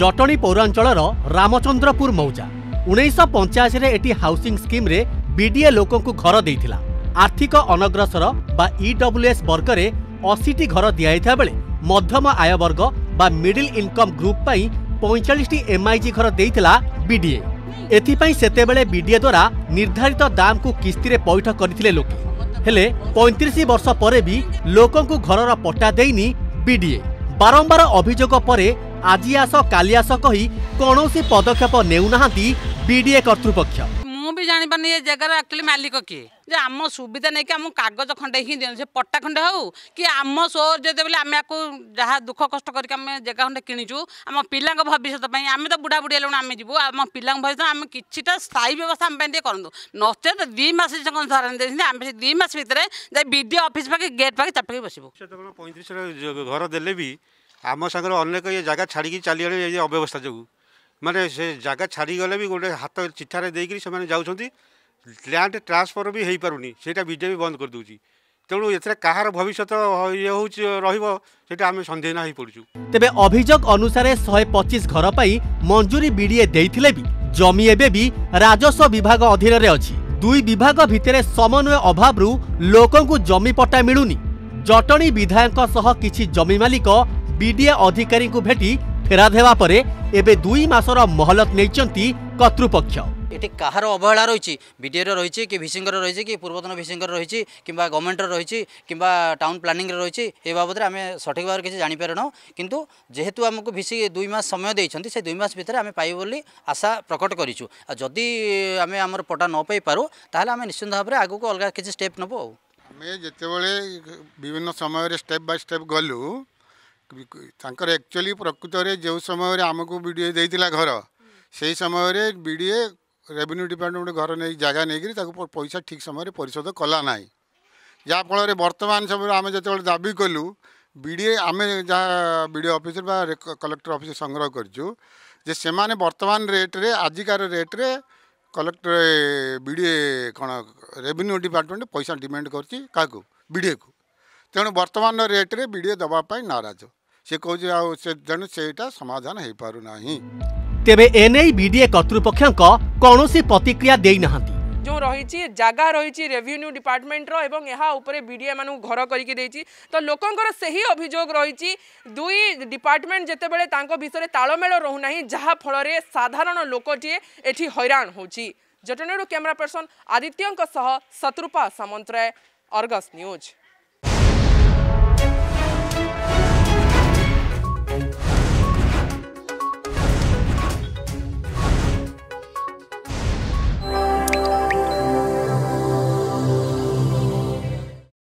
जटणी पौराञ्चल रो रामचन्द्रपुर मौजा 1985 रे एटी हाउसिंग स्कीम रे बीडीए घर देइथिला आर्थिक अनग्रसर बा ईडब्ल्यूएस वर्ग रे 80 घर देइथाय थाबेले मध्यम आय वर्ग बा मिडिल इनकम ग्रुप पई 45 टी एमआईजी घर देइथिला बीडीए एथि पई सेते द्वारा निर्धारित दाम को किस्ती रे पौठक करथिले लोक हेले 35 वर्ष परे भी लोकको घररा पट्टा देइनी बीडीए बारम्बार अभिजोग परे আজি আস কালি আস কহি কৌশি পদক্ষেপ নেউনা বিডিএ কর্তৃপক্ষ ବି ଜାଣିପାରୁନି ଏ ଜାଗାର ଆକ୍ଚୁଆଲି ମାଲିକ କିଏ ଯେ ଆମ ସୁବିଧା ନେଇକି ଆମକୁ କାଗଜ ଖଣ୍ଡେ ହିଁ ଦିଅନ୍ତି ସେ ପଟ୍ଟା ଖଣ୍ଡେ ହେଉ କି ଆମ ସୋର ଯେତେବେଳେ ଆମେ ଆକୁ ଯାହା ଦୁଃଖ କଷ୍ଟ କରିକି ଆମେ ଜାଗା ଖଣ୍ଡେ କିଣିଛୁ ଆମ ପିଲାଙ୍କ ଭବିଷ୍ୟତ ପାଇଁ ଆମେ ତ ବୁଢ଼ାବୁଢ଼ୀ ହେଲୁଣି ଆମେ ଯିବୁ ଆମ ପିଲାଙ୍କ ଭବିଷ୍ୟତ ଆମେ କିଛିଟା ସ୍ଥାୟୀ ବ୍ୟବସ୍ଥା ଆମ ପାଇଁ ଟିକେ କରନ୍ତୁ ନଚେତ୍ ଦୁଇ ମାସ କ'ଣ ଧରଣୀ ଦେଇଛନ୍ତି ଆମେ ସେ ଦୁଇ ମାସ ଭିତରେ ଯାଇ ବି ଡି ଓ ଅଫିସ୍ ପାଖେ ଗେଟ୍ ପାଖେ ଚାପିକି ବସିବୁ ପଇଁତିରିଶ ଘର ଦେଲେ ବି ଆମ ସାଙ୍ଗରେ ଅନେକ ଇଏ ଜାଗା ଛାଡ଼ିକି ଚାଲିଗଲେ ଏଇ ଅବ୍ୟବସ୍ଥା ଯୋଗୁଁ ମାନେ ସେ ଜାଗା ଛାଡ଼ିଗଲେ ବି ଗୋଟେ ହାତ ଚିଠାରେ ଦେଇକିରି ସେମାନେ ଯାଉଛନ୍ତି ଲ୍ୟାଣ୍ଡ ଟ୍ରାନ୍ସଫର୍ ବି ହେଇପାରୁନି ସେଇଟା ବିଜେପି ବନ୍ଦ କରିଦେଉଛି ତେଣୁ ଏଥିରେ କାହାର ଭବିଷ୍ୟତ ଇଏ ହେଉଛି ରହିବ ସେଇଟା ଆମେ ସନ୍ଦିହୀନ ହୋଇପଡ଼ୁଛୁ ତେବେ ଅଭିଯୋଗ ଅନୁସାରେ ଶହେ ପଚିଶ ଘର ପାଇଁ ମଞ୍ଜୁରୀ ବିଡ଼ିଏ ଦେଇଥିଲେ ବି ଜମି ଏବେ ବି ରାଜସ୍ୱ ବିଭାଗ ଅଧୀନରେ ଅଛି ଦୁଇ ବିଭାଗ ଭିତରେ ସମନ୍ୱୟ ଅଭାବରୁ ଲୋକଙ୍କୁ ଜମି ପଟ୍ଟା ମିଳୁନି ଜଟଣୀ ବିଧାୟକଙ୍କ ସହ କିଛି ଜମି ମାଲିକ বিডিএ ଅଧିକାରୀଙ୍କୁ ভেটি ଫେରାଦ ହେବା পরে এবে দুই মাসর মহলত ନେଇଛନ୍ତି কর্তৃপক্ষ এটি কাহার অবহেলা রয়েছে বিডিএর রয়েছে কি ভিসিঙ্কর রয়েছে কি পূর্বতন ভিসিঙ্কর রয়েছে কিংবা গভর্নমেন্টর রয়েছে কিংবা টাউন প্ল্যানিংর রয়েছে এ বাবদে আমি সঠিক ভাবে কিছু জাঁপার না কিন্তু যেহেতু আমি ভিসি দুই মাস সময় দিয়েছেন সেই দুই মাস ভিতরে আমি পাই বলে আশা প্রকট করছু আর যদি আমি আমার পটা ন পাইপারু তাহলে আমি নিশ্চিন্ত ভাবে আগুক অলগা কিছু স্টেপ নেব আমি যেতবে বিভিন্ন সময় স্টেপ বাই স্টেপ গলু ତାଙ୍କର ଆକ୍ଚୁଆଲି ପ୍ରକୃତରେ ଯେଉଁ ସମୟରେ ଆମକୁ ବି ଡି ଏ ଦେଇଥିଲା ଘର ସେହି ସମୟରେ B D A revenue department ଘର ନେଇ ଜାଗା ନେଇକରି ତାକୁ ପଇସା ଠିକ୍ ସମୟରେ ପରିଶୋଧ କଲା ନାହିଁ ଯାହାଫଳରେ ବର୍ତ୍ତମାନ ସମୟରେ ଆମେ ଯେତେବେଳେ ଦାବି କଲୁ ବି ଡି ଏ ଆମେ ଯାହା ବି ଡି ଏ ଅଫିସର ବା କଲେକ୍ଟର ଅଫିସରେ ସଂଗ୍ରହ କରିଛୁ ଯେ ସେମାନେ ବର୍ତ୍ତମାନ ରେଟ୍ରେ ଆଜିକାର ରେଟ୍ରେ କଲେକ୍ଟର ବି ଡି ଏ କ'ଣ ରେଭିନ୍ୟୁ ଡିପାର୍ଟମେଣ୍ଟ ପଇସା ଡିମାଣ୍ଡ କରୁଛି କାହାକୁ ବି ଡି ଏକୁ ତେଣୁ ବର୍ତ୍ତମାନର ରେଟ୍ରେ ବି ଡି ଏ ଦେବା ପାଇଁ ନାରାଜ से कह जेणु समाधान हो पारना तेरे एने कर्तृपक्ष कौन प्रतिक्रिया देना जो रही जगह रही रेवेन्यू डिपार्टमेंट एवं यहाँ विडीए मान घर कर तो लोकंर अभोग रही दुई डिपार्टमेंट जिते बार तालमेल रोना जहाँ फल साधारण लोकटे ये हईराण हो कैमेरा पर्सन आदित्य सह शत्रुपा सामंतराय अर्गस न्यूज